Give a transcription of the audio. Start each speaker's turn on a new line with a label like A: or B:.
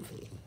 A: Mm-hmm.